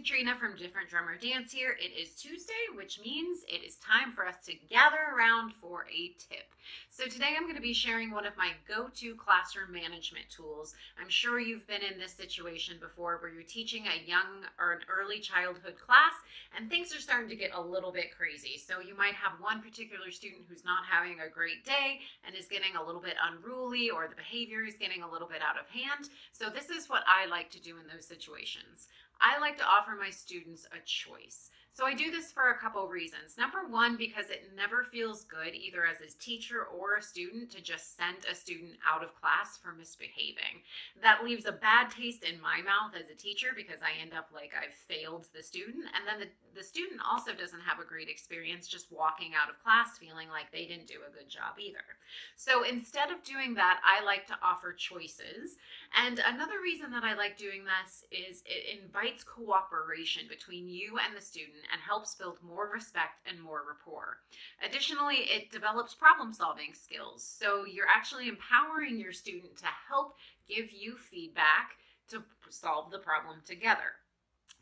Katrena from Different Drummer Dance here. It is Tuesday, which means it is time for us to gather around for a tip. So today I'm going to be sharing one of my go-to classroom management tools. I'm sure you've been in this situation before where you're teaching a young or an early childhood class and things are starting to get a little bit crazy. So you might have one particular student who's not having a great day and is getting a little bit unruly or the behavior is getting a little bit out of hand. So this is what I like to do in those situations. I like to offer my students a choice. So I do this for a couple reasons. Number one, because it never feels good, either as a teacher or a student, to just send a student out of class for misbehaving. That leaves a bad taste in my mouth as a teacher because I end up like I've failed the student. And then the, the student also doesn't have a great experience just walking out of class feeling like they didn't do a good job either. So instead of doing that, I like to offer choices. And another reason that I like doing this is it invites cooperation between you and the student and helps build more respect and more rapport. Additionally, it develops problem solving skills. So you're actually empowering your student to help give you feedback to solve the problem together.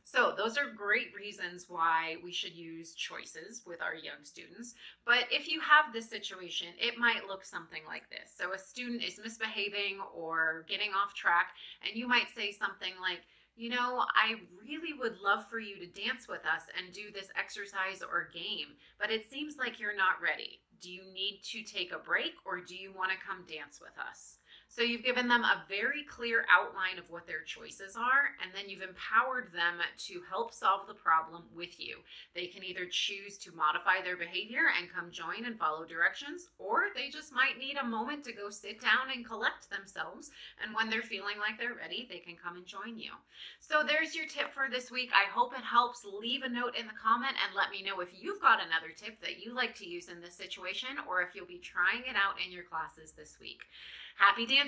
So those are great reasons why we should use choices with our young students. But if you have this situation, it might look something like this. So a student is misbehaving or getting off track, and you might say something like, you know, I really would love for you to dance with us and do this exercise or game, but it seems like you're not ready. Do you need to take a break or do you want to come dance with us? So you've given them a very clear outline of what their choices are, and then you've empowered them to help solve the problem with you. They can either choose to modify their behavior and come join and follow directions, or they just might need a moment to go sit down and collect themselves. And when they're feeling like they're ready, they can come and join you. So there's your tip for this week. I hope it helps. Leave a note in the comment and let me know if you've got another tip that you like to use in this situation or if you'll be trying it out in your classes this week. Happy dancing,